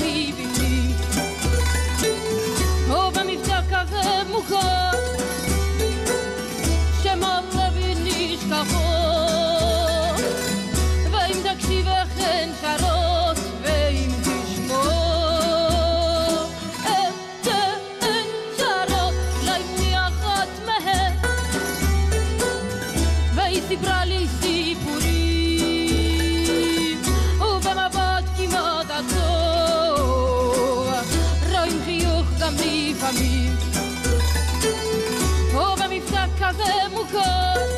leave חמים. פה במבטא כבד מוכר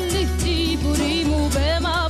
Lift i burim och bema